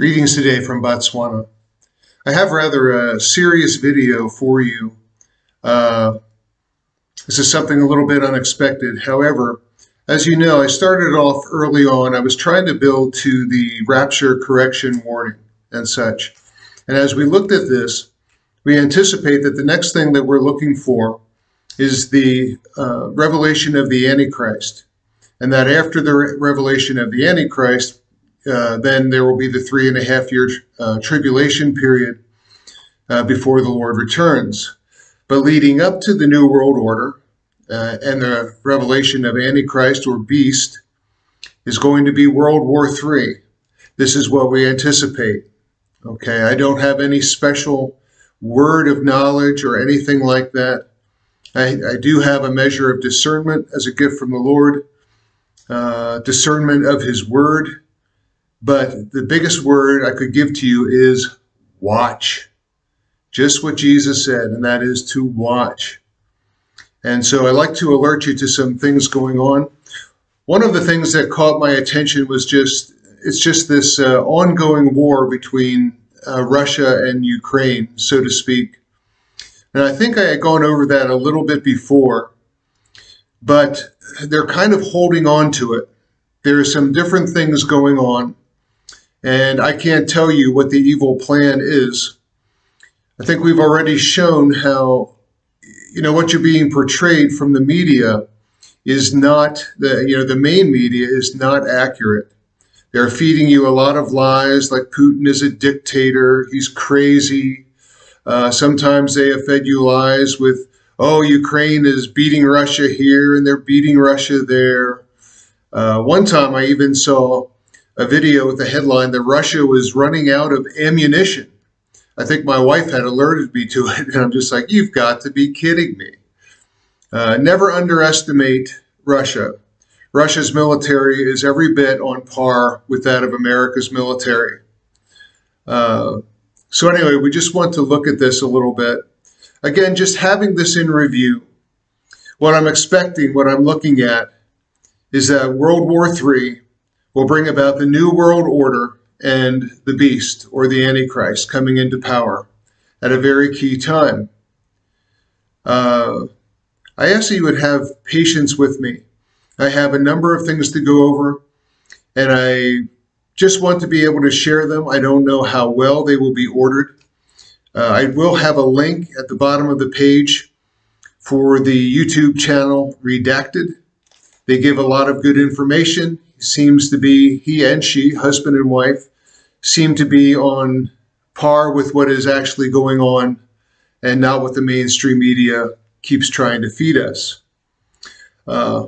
Greetings today from Botswana. I have rather a serious video for you. Uh, this is something a little bit unexpected. However, as you know, I started off early on. I was trying to build to the rapture correction warning and such. And as we looked at this, we anticipate that the next thing that we're looking for is the uh, revelation of the Antichrist. And that after the re revelation of the Antichrist, uh, then there will be the three and a half year uh, tribulation period uh, before the Lord returns. But leading up to the New World Order uh, and the revelation of Antichrist or beast is going to be World War III. This is what we anticipate. Okay, I don't have any special word of knowledge or anything like that. I, I do have a measure of discernment as a gift from the Lord, uh, discernment of His Word. But the biggest word I could give to you is watch. Just what Jesus said, and that is to watch. And so I like to alert you to some things going on. One of the things that caught my attention was just it's just this uh, ongoing war between uh, Russia and Ukraine, so to speak. And I think I had gone over that a little bit before, but they're kind of holding on to it. There are some different things going on, and I can't tell you what the evil plan is. I think we've already shown how, you know, what you're being portrayed from the media is not the, you know, the main media is not accurate. They're feeding you a lot of lies like Putin is a dictator, he's crazy. Uh, sometimes they have fed you lies with, oh, Ukraine is beating Russia here and they're beating Russia there. Uh, one time I even saw a video with the headline that Russia was running out of ammunition. I think my wife had alerted me to it, and I'm just like, you've got to be kidding me. Uh, never underestimate Russia. Russia's military is every bit on par with that of America's military. Uh, so anyway, we just want to look at this a little bit. Again, just having this in review, what I'm expecting, what I'm looking at, is that World War III will bring about the New World Order and the beast, or the Antichrist, coming into power at a very key time. Uh, I ask that you would have patience with me I have a number of things to go over, and I just want to be able to share them. I don't know how well they will be ordered. Uh, I will have a link at the bottom of the page for the YouTube channel Redacted. They give a lot of good information. Seems to be he and she, husband and wife, seem to be on par with what is actually going on and not what the mainstream media keeps trying to feed us. Uh,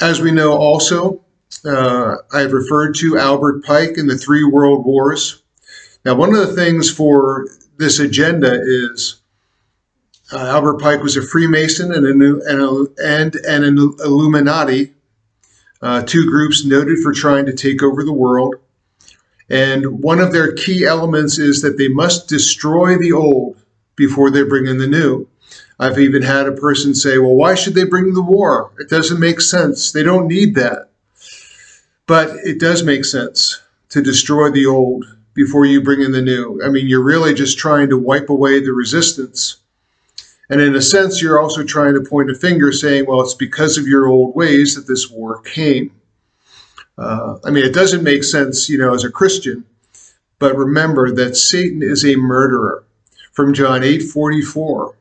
as we know also, uh, I've referred to Albert Pike and the three world wars. Now, one of the things for this agenda is uh, Albert Pike was a Freemason and an, and, and an Illuminati, uh, two groups noted for trying to take over the world. And one of their key elements is that they must destroy the old before they bring in the new. I've even had a person say, well, why should they bring the war? It doesn't make sense. They don't need that. But it does make sense to destroy the old before you bring in the new. I mean, you're really just trying to wipe away the resistance. And in a sense, you're also trying to point a finger saying, well, it's because of your old ways that this war came. Uh, I mean, it doesn't make sense, you know, as a Christian, but remember that Satan is a murderer. From John 8 44,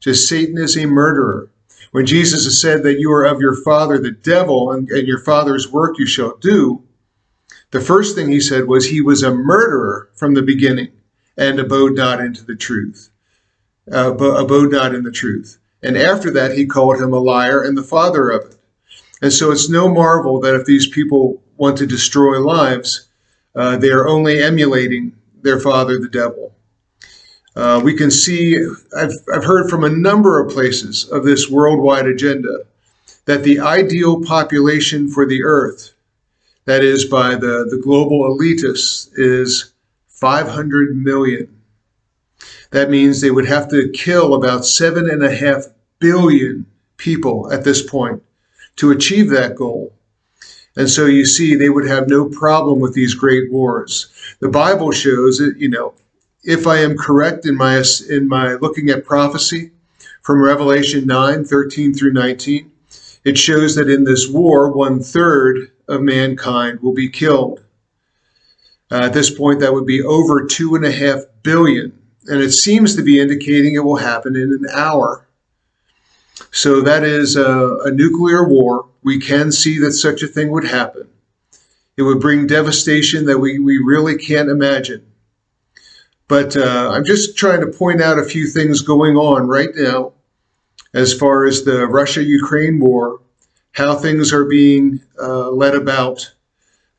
just Satan is a murderer. When Jesus has said that you are of your father, the devil, and, and your father's work you shall do, the first thing he said was he was a murderer from the beginning and abode not into the truth, uh, abode not in the truth. And after that, he called him a liar and the father of it. And so it's no marvel that if these people want to destroy lives, uh, they are only emulating their father, the devil. Uh, we can see, I've, I've heard from a number of places of this worldwide agenda that the ideal population for the earth, that is by the, the global elitists, is 500 million. That means they would have to kill about seven and a half billion people at this point to achieve that goal. And so you see, they would have no problem with these great wars. The Bible shows that, you know, if I am correct in my in my looking at prophecy from Revelation 9, 13 through 19, it shows that in this war, one third of mankind will be killed. Uh, at this point, that would be over two and a half billion. And it seems to be indicating it will happen in an hour. So that is a, a nuclear war. We can see that such a thing would happen. It would bring devastation that we, we really can't imagine. But uh, I'm just trying to point out a few things going on right now as far as the Russia Ukraine war, how things are being uh, led about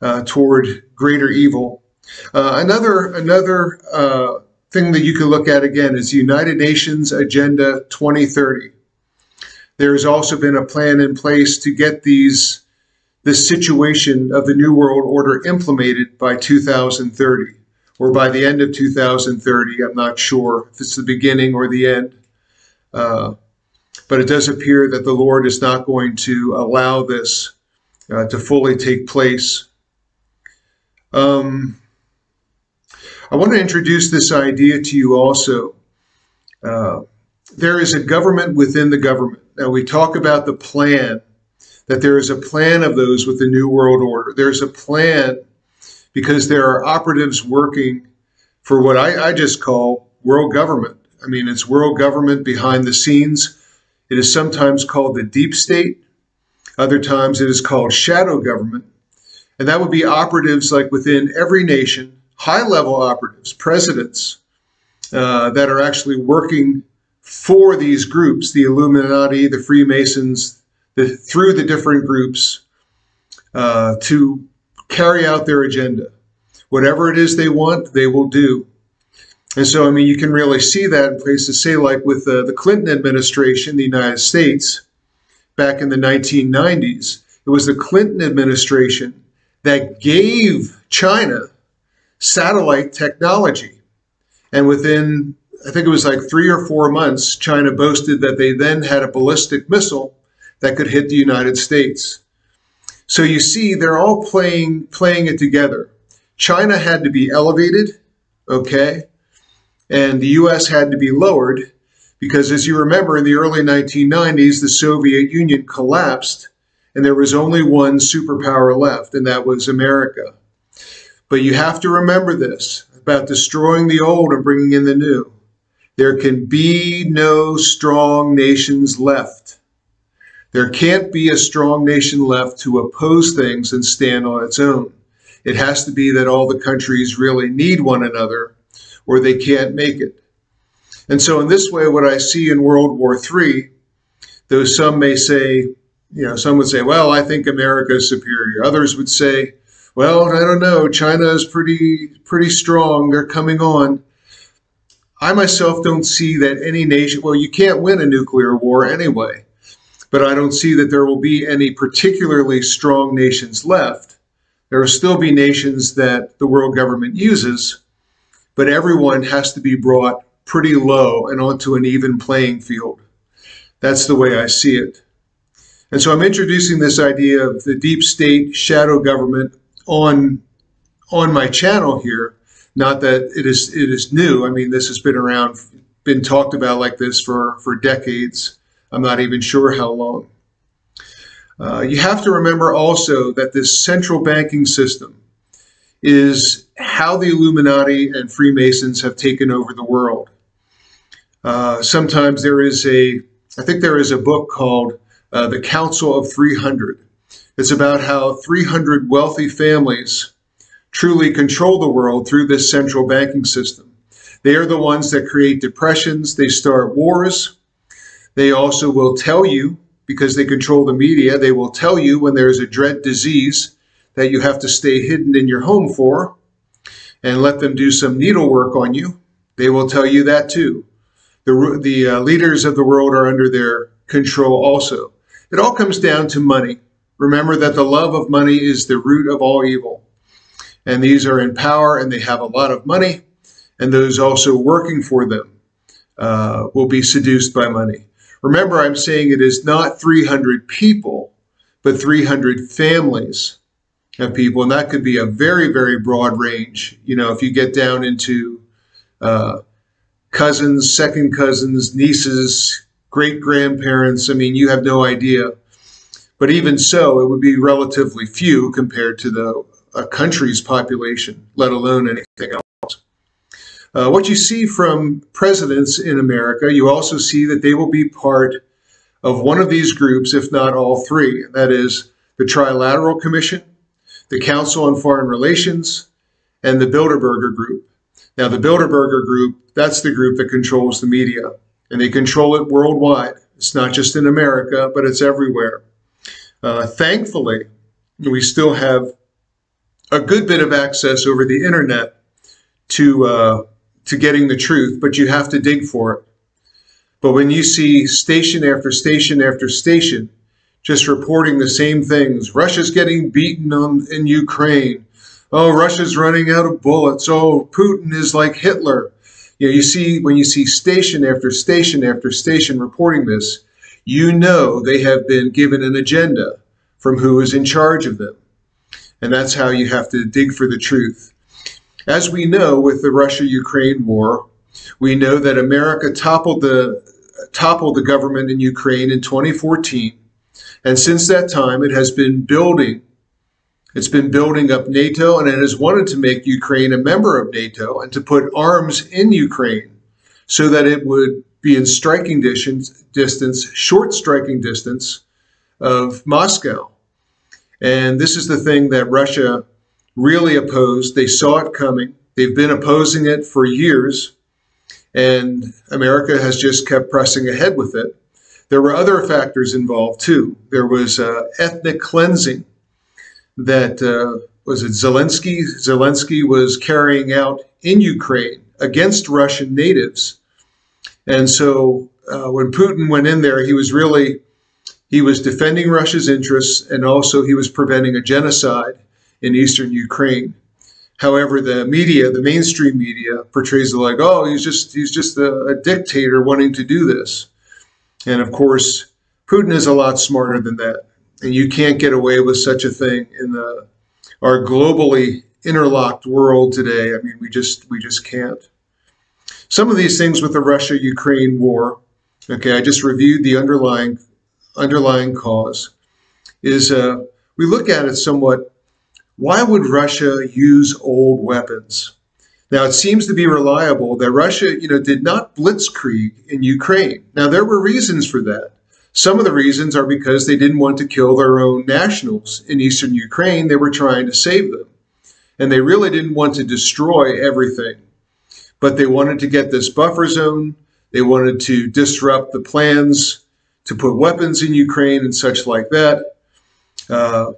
uh, toward greater evil. Uh, another another uh, thing that you can look at again is United Nations Agenda 2030. There has also been a plan in place to get these this situation of the New World Order implemented by 2030 or by the end of 2030. I'm not sure if it's the beginning or the end. Uh, but it does appear that the Lord is not going to allow this uh, to fully take place. Um, I want to introduce this idea to you also. Uh, there is a government within the government. Now, we talk about the plan, that there is a plan of those with the New World Order. There's a plan because there are operatives working for what I, I just call world government. I mean, it's world government behind the scenes it is sometimes called the deep state. Other times it is called shadow government. And that would be operatives like within every nation, high level operatives, presidents uh, that are actually working for these groups, the Illuminati, the Freemasons, the, through the different groups uh, to carry out their agenda. Whatever it is they want, they will do. And so, I mean, you can really see that in places, say, like with the, the Clinton administration, the United States, back in the 1990s. It was the Clinton administration that gave China satellite technology. And within, I think it was like three or four months, China boasted that they then had a ballistic missile that could hit the United States. So you see, they're all playing playing it together. China had to be elevated, okay? and the U.S. had to be lowered because, as you remember, in the early 1990s, the Soviet Union collapsed and there was only one superpower left, and that was America. But you have to remember this about destroying the old and bringing in the new. There can be no strong nations left. There can't be a strong nation left to oppose things and stand on its own. It has to be that all the countries really need one another or they can't make it. And so, in this way, what I see in World War III, though some may say, you know, some would say, well, I think America is superior. Others would say, well, I don't know, China is pretty, pretty strong. They're coming on. I myself don't see that any nation, well, you can't win a nuclear war anyway, but I don't see that there will be any particularly strong nations left. There will still be nations that the world government uses, but everyone has to be brought pretty low and onto an even playing field. That's the way I see it. And so I'm introducing this idea of the deep state shadow government on on my channel here. Not that it is it is new. I mean, this has been around, been talked about like this for for decades. I'm not even sure how long. Uh, you have to remember also that this central banking system is how the Illuminati and Freemasons have taken over the world. Uh, sometimes there is a, I think there is a book called uh, The Council of 300. It's about how 300 wealthy families truly control the world through this central banking system. They are the ones that create depressions, they start wars. They also will tell you, because they control the media, they will tell you when there is a dread disease that you have to stay hidden in your home for and let them do some needlework on you. They will tell you that too. The, the uh, leaders of the world are under their control also. It all comes down to money. Remember that the love of money is the root of all evil. And these are in power and they have a lot of money, and those also working for them uh, will be seduced by money. Remember, I'm saying it is not 300 people, but 300 families of people, and that could be a very, very broad range. You know, if you get down into uh, cousins, second cousins, nieces, great grandparents, I mean, you have no idea. But even so, it would be relatively few compared to the a country's population, let alone anything else. Uh, what you see from presidents in America, you also see that they will be part of one of these groups, if not all three. That is the Trilateral Commission, the Council on Foreign Relations, and the Bilderberger Group. Now, the Bilderberger Group, that's the group that controls the media, and they control it worldwide. It's not just in America, but it's everywhere. Uh, thankfully, we still have a good bit of access over the internet to uh, to getting the truth, but you have to dig for it. But when you see station after station after station just reporting the same things, Russia's getting beaten on in Ukraine. Oh, Russia's running out of bullets. Oh, Putin is like Hitler. You know, you see when you see station after station after station reporting this, you know they have been given an agenda from who is in charge of them. And that's how you have to dig for the truth. As we know with the Russia Ukraine war, we know that America toppled the, toppled the government in Ukraine in 2014. And since that time, it has been building. It's been building up NATO and it has wanted to make Ukraine a member of NATO and to put arms in Ukraine so that it would be in striking distance, short striking distance of Moscow. And this is the thing that Russia really opposed. They saw it coming. They've been opposing it for years. And America has just kept pressing ahead with it. There were other factors involved too. There was uh, ethnic cleansing that uh, was it Zelensky. Zelensky was carrying out in Ukraine against Russian natives. And so uh, when Putin went in there, he was really he was defending Russia's interests and also he was preventing a genocide in eastern Ukraine. However, the media, the mainstream media, portrays it like, oh, he's just he's just a, a dictator wanting to do this. And of course, Putin is a lot smarter than that. And you can't get away with such a thing in the our globally interlocked world today. I mean, we just we just can't. Some of these things with the Russia-Ukraine war, okay, I just reviewed the underlying underlying cause, is uh, we look at it somewhat why would Russia use old weapons? Now, it seems to be reliable that Russia, you know, did not blitzkrieg in Ukraine. Now, there were reasons for that. Some of the reasons are because they didn't want to kill their own nationals in eastern Ukraine. They were trying to save them. And they really didn't want to destroy everything. But they wanted to get this buffer zone. They wanted to disrupt the plans to put weapons in Ukraine and such like that. Uh,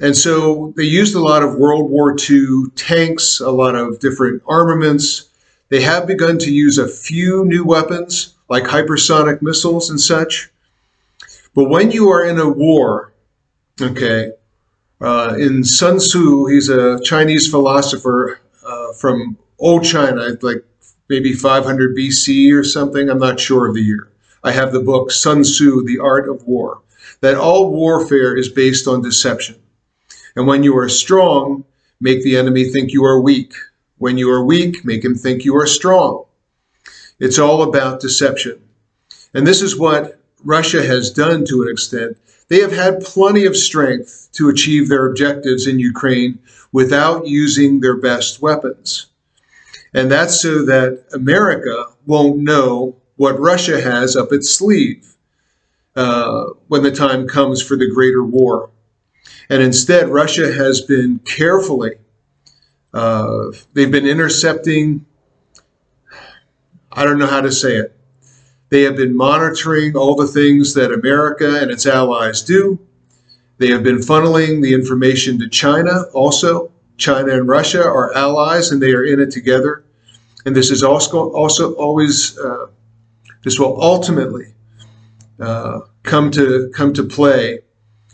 and so they used a lot of World War II tanks, a lot of different armaments. They have begun to use a few new weapons like hypersonic missiles and such. But when you are in a war, okay, uh, in Sun Tzu, he's a Chinese philosopher uh, from old China, like maybe 500 BC or something. I'm not sure of the year. I have the book Sun Tzu, The Art of War, that all warfare is based on deception. And when you are strong, make the enemy think you are weak. When you are weak, make him think you are strong. It's all about deception. And this is what Russia has done to an extent. They have had plenty of strength to achieve their objectives in Ukraine without using their best weapons. And that's so that America won't know what Russia has up its sleeve uh, when the time comes for the greater war. And instead, Russia has been carefully, uh, they've been intercepting, I don't know how to say it. They have been monitoring all the things that America and its allies do. They have been funneling the information to China also. China and Russia are allies and they are in it together. And this is also, also always, uh, this will ultimately uh, come to come to play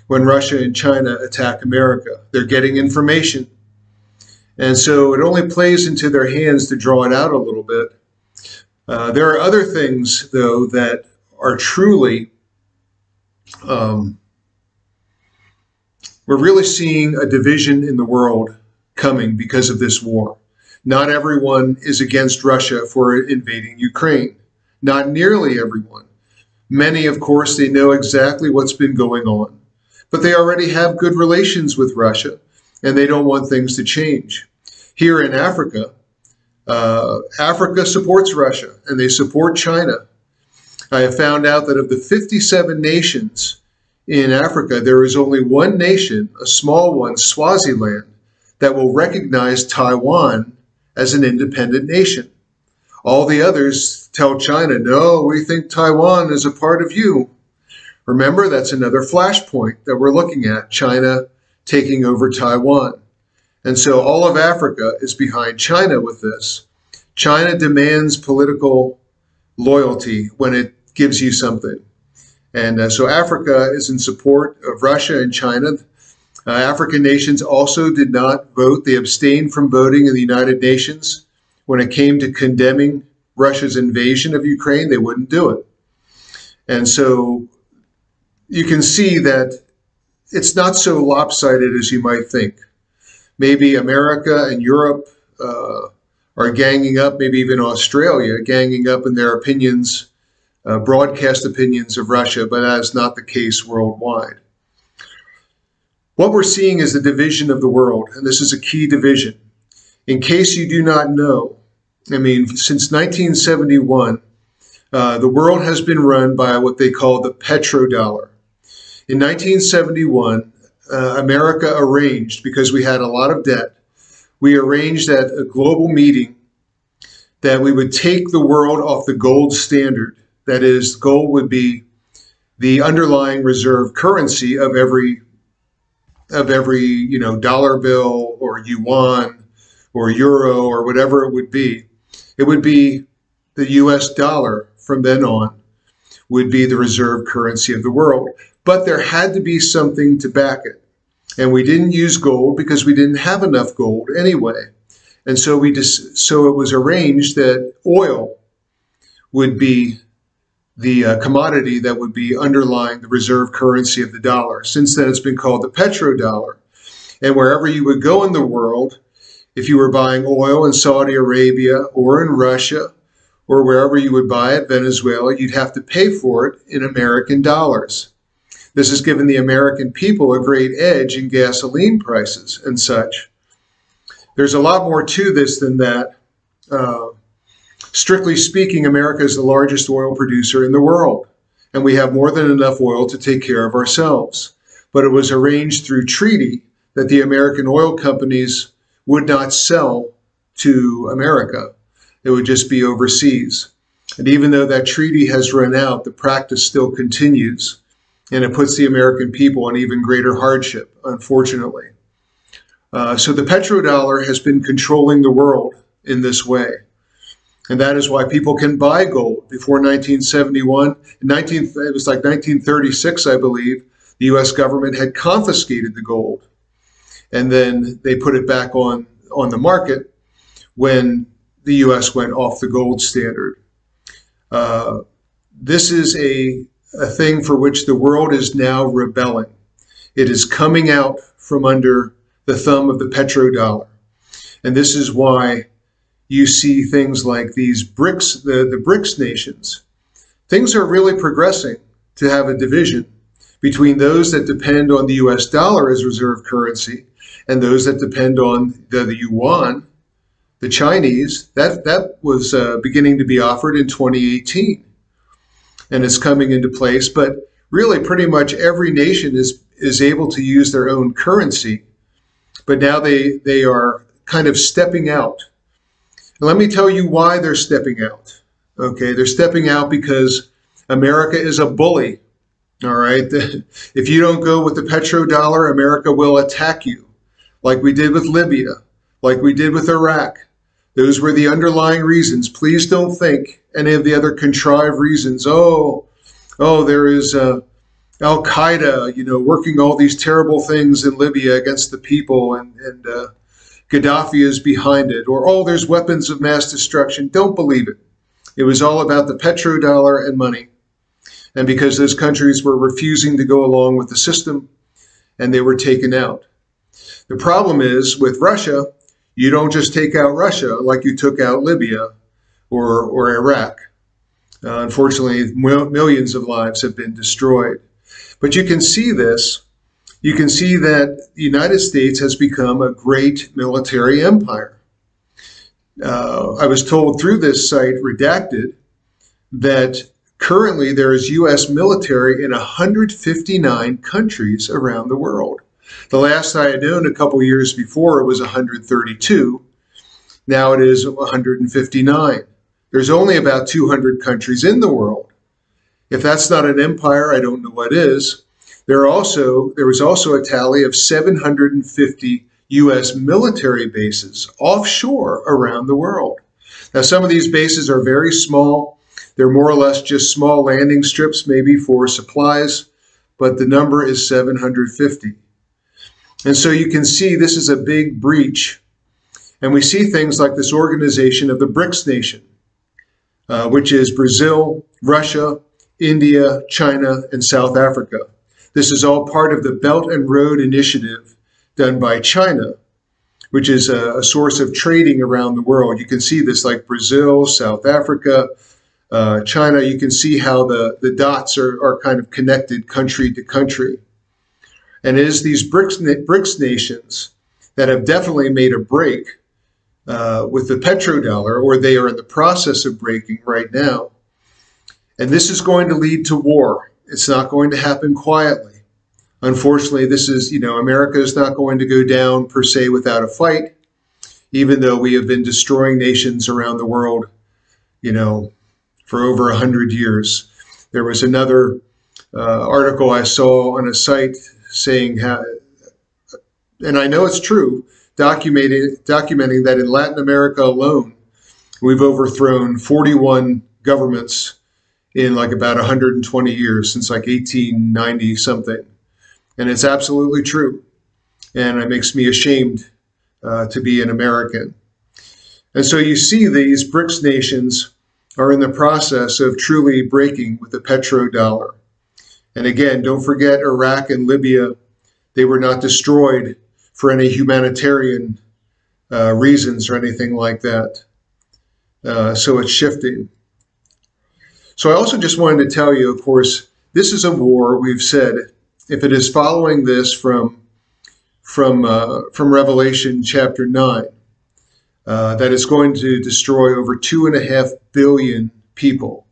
when Russia and China attack America. They're getting information. And so it only plays into their hands to draw it out a little bit. Uh, there are other things, though, that are truly um, we're really seeing a division in the world coming because of this war. Not everyone is against Russia for invading Ukraine. Not nearly everyone. Many, of course, they know exactly what's been going on, but they already have good relations with Russia and they don't want things to change. Here in Africa, uh, Africa supports Russia and they support China. I have found out that of the 57 nations in Africa, there is only one nation, a small one, Swaziland, that will recognize Taiwan as an independent nation. All the others tell China, no, we think Taiwan is a part of you. Remember, that's another flashpoint that we're looking at China taking over Taiwan. And so all of Africa is behind China with this. China demands political loyalty when it gives you something. And uh, so Africa is in support of Russia and China. Uh, African nations also did not vote. They abstained from voting in the United Nations. When it came to condemning Russia's invasion of Ukraine, they wouldn't do it. And so you can see that it's not so lopsided as you might think. Maybe America and Europe uh, are ganging up, maybe even Australia, ganging up in their opinions, uh, broadcast opinions of Russia, but that is not the case worldwide. What we're seeing is the division of the world, and this is a key division. In case you do not know, I mean, since 1971, uh, the world has been run by what they call the petrodollar. In 1971, uh, America arranged, because we had a lot of debt, we arranged at a global meeting that we would take the world off the gold standard. That is, gold would be the underlying reserve currency of every of every you know dollar bill or yuan or euro or whatever it would be it would be the US dollar from then on would be the reserve currency of the world. But there had to be something to back it. And we didn't use gold because we didn't have enough gold anyway. And so we just so it was arranged that oil would be the uh, commodity that would be underlying the reserve currency of the dollar. Since then, it's been called the petrodollar. And wherever you would go in the world, if you were buying oil in Saudi Arabia or in Russia or wherever you would buy it, Venezuela, you'd have to pay for it in American dollars. This has given the American people a great edge in gasoline prices and such. There's a lot more to this than that. Uh, Strictly speaking, America is the largest oil producer in the world, and we have more than enough oil to take care of ourselves. But it was arranged through treaty that the American oil companies would not sell to America. It would just be overseas. And even though that treaty has run out, the practice still continues. And it puts the American people in even greater hardship, unfortunately. Uh, so the petrodollar has been controlling the world in this way. And that is why people can buy gold. Before 1971, 19, it was like 1936, I believe, the US government had confiscated the gold. And then they put it back on, on the market when the US went off the gold standard. Uh, this is a, a thing for which the world is now rebelling. It is coming out from under the thumb of the petrodollar. And this is why you see things like these BRICS, the, the BRICS nations. Things are really progressing to have a division between those that depend on the US dollar as reserve currency and those that depend on the, the yuan, the Chinese. That, that was uh, beginning to be offered in 2018 and it's coming into place. But really, pretty much every nation is, is able to use their own currency. But now they, they are kind of stepping out let me tell you why they're stepping out. Okay, they're stepping out because America is a bully. All right, if you don't go with the petrodollar, America will attack you, like we did with Libya, like we did with Iraq. Those were the underlying reasons. Please don't think any of the other contrived reasons. Oh, oh, there is uh, Al Qaeda, you know, working all these terrible things in Libya against the people, and and uh, Gaddafi is behind it, or oh, there's weapons of mass destruction. Don't believe it. It was all about the petrodollar and money. And because those countries were refusing to go along with the system, and they were taken out. The problem is with Russia, you don't just take out Russia like you took out Libya or, or Iraq. Uh, unfortunately, millions of lives have been destroyed. But you can see this. You can see that the United States has become a great military empire. Uh, I was told through this site, Redacted, that currently there is U.S. military in 159 countries around the world. The last I had known a couple years before it was 132. Now it is 159. There's only about 200 countries in the world. If that's not an empire, I don't know what is. There also there was also a tally of 750 U.S. military bases offshore around the world. Now, some of these bases are very small. They're more or less just small landing strips, maybe for supplies, but the number is 750. And so you can see this is a big breach. And we see things like this organization of the BRICS nation, uh, which is Brazil, Russia, India, China, and South Africa. This is all part of the Belt and Road Initiative done by China, which is a, a source of trading around the world. You can see this like Brazil, South Africa, uh, China. You can see how the, the dots are, are kind of connected country to country. And it is these BRICS, BRICS nations that have definitely made a break uh, with the petrodollar, or they are in the process of breaking right now. And this is going to lead to war. It's not going to happen quietly. Unfortunately, this is, you know, America is not going to go down per se without a fight, even though we have been destroying nations around the world, you know, for over a hundred years. There was another uh, article I saw on a site saying how, and I know it's true, documenting, documenting that in Latin America alone, we've overthrown 41 governments in like about 120 years since like 1890 something. And it's absolutely true. And it makes me ashamed uh, to be an American. And so you see these BRICS nations are in the process of truly breaking with the petrodollar. And again, don't forget Iraq and Libya, they were not destroyed for any humanitarian uh, reasons or anything like that. Uh, so it's shifting. So I also just wanted to tell you, of course, this is a war, we've said, if it is following this from, from, uh, from Revelation chapter 9, uh, that is going to destroy over two and a half billion people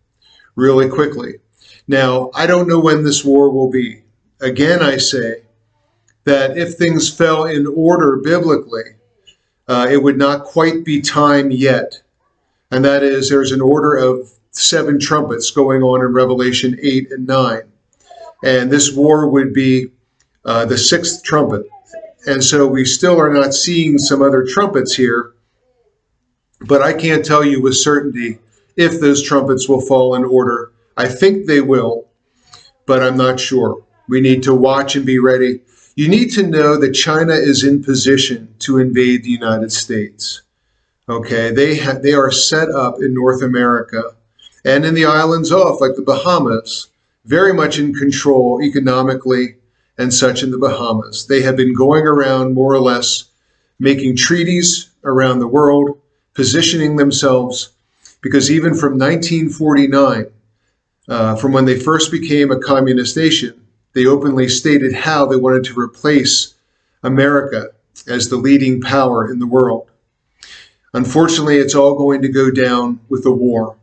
really quickly. Now, I don't know when this war will be. Again, I say that if things fell in order biblically, uh, it would not quite be time yet. And that is, there's an order of seven trumpets going on in Revelation 8 and 9. And this war would be uh, the sixth trumpet. And so we still are not seeing some other trumpets here, but I can't tell you with certainty if those trumpets will fall in order. I think they will, but I'm not sure. We need to watch and be ready. You need to know that China is in position to invade the United States. Okay, they ha- they are set up in North America and in the islands off, like the Bahamas, very much in control economically and such in the Bahamas. They have been going around more or less making treaties around the world, positioning themselves, because even from 1949, uh, from when they first became a communist nation, they openly stated how they wanted to replace America as the leading power in the world. Unfortunately, it's all going to go down with a war.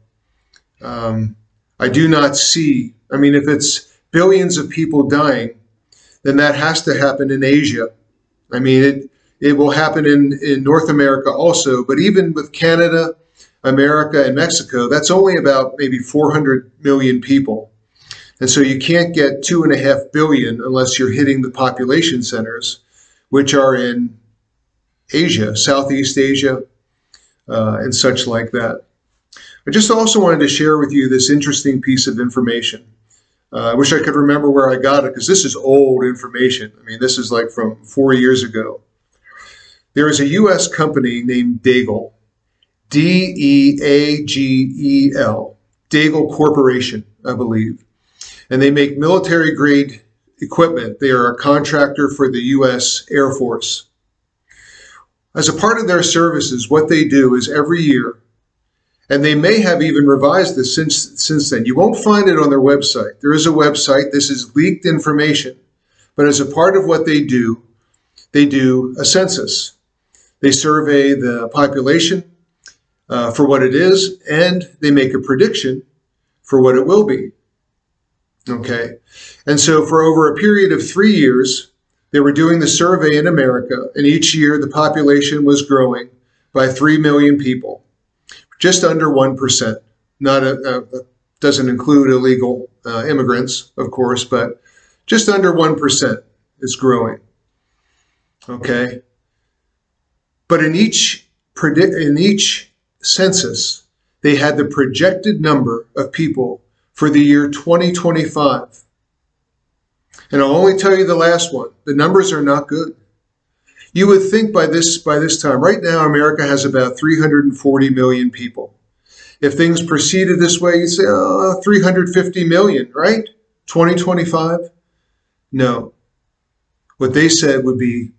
Um, I do not see, I mean, if it's billions of people dying, then that has to happen in Asia. I mean, it, it will happen in, in North America also, but even with Canada, America, and Mexico, that's only about maybe 400 million people. And so you can't get two and a half billion unless you're hitting the population centers, which are in Asia, Southeast Asia, uh, and such like that. I just also wanted to share with you this interesting piece of information. Uh, I wish I could remember where I got it because this is old information. I mean, this is like from four years ago. There is a U.S. company named Deagel, D E A G E L, Deagel Corporation, I believe. And they make military grade Equipment. They are a contractor for the U.S. Air Force. As a part of their services, what they do is every year, and they may have even revised this since, since then. You won't find it on their website. There is a website. This is leaked information. But as a part of what they do, they do a census. They survey the population uh, for what it is, and they make a prediction for what it will be. Okay. And so for over a period of three years, they were doing the survey in America, and each year the population was growing by 3 million people, just under 1%. Not a, a doesn't include illegal uh, immigrants, of course, but just under 1% is growing. Okay. But in each in each census, they had the projected number of people for the year 2025. And I'll only tell you the last one. The numbers are not good. You would think by this by this time, right now America has about 340 million people. If things proceeded this way, you'd say, oh, 350 million, right? 2025? No. What they said would be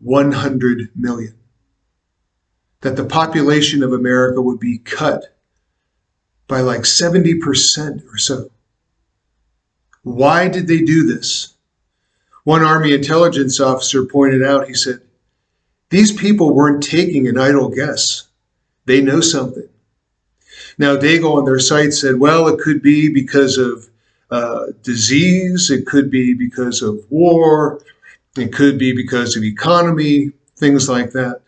100 million. That the population of America would be cut by like 70% or so. Why did they do this? One Army intelligence officer pointed out, he said, these people weren't taking an idle guess. They know something. Now, Deagel on their site said, well, it could be because of uh, disease, it could be because of war, it could be because of economy, things like that.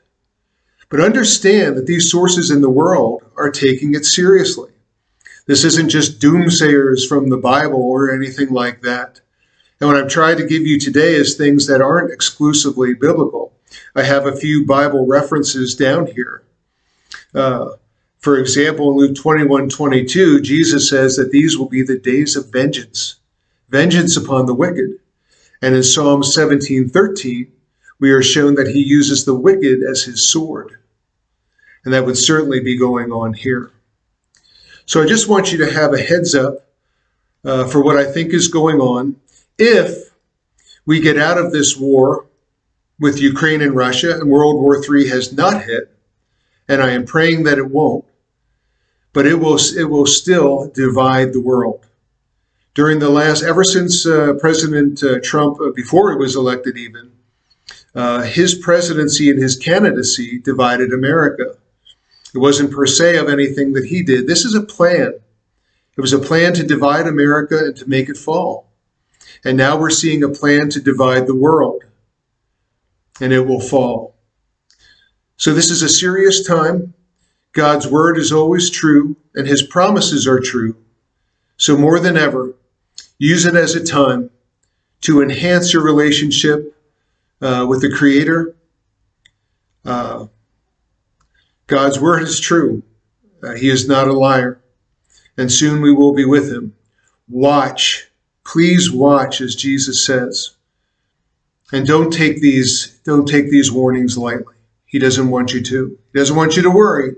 But understand that these sources in the world are taking it seriously. This isn't just doomsayers from the Bible or anything like that. And what I've tried to give you today is things that aren't exclusively biblical. I have a few Bible references down here. Uh, for example, in Luke 21 22, Jesus says that these will be the days of vengeance, vengeance upon the wicked. And in Psalm 17 13, we are shown that he uses the wicked as his sword. And that would certainly be going on here. So I just want you to have a heads up uh, for what I think is going on. If we get out of this war with Ukraine and Russia and World War III has not hit, and I am praying that it won't, but it will, it will still divide the world. During the last, ever since uh, President uh, Trump, uh, before he was elected even, uh, his presidency and his candidacy divided America. It wasn't per se of anything that he did. This is a plan. It was a plan to divide America and to make it fall. And now we're seeing a plan to divide the world, and it will fall. So this is a serious time. God's word is always true, and his promises are true. So more than ever, use it as a time to enhance your relationship uh, with the Creator. Uh, God's word is true. Uh, he is not a liar. And soon we will be with him. Watch. Please watch, as Jesus says. And don't take these, don't take these warnings lightly. He doesn't want you to. He doesn't want you to worry,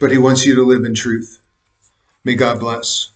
but he wants you to live in truth. May God bless.